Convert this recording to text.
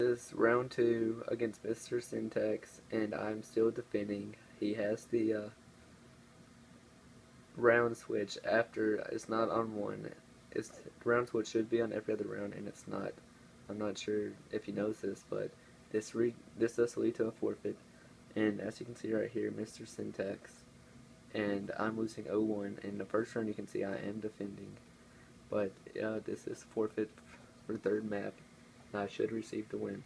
Is round two against Mr. Syntax, and I'm still defending. He has the uh, round switch after it's not on one. It's round switch should be on every other round, and it's not. I'm not sure if he knows this, but this re this does lead to a forfeit. And as you can see right here, Mr. Syntax, and I'm losing 0-1. In the first round, you can see I am defending, but uh, this is forfeit for third map. I should receive the win.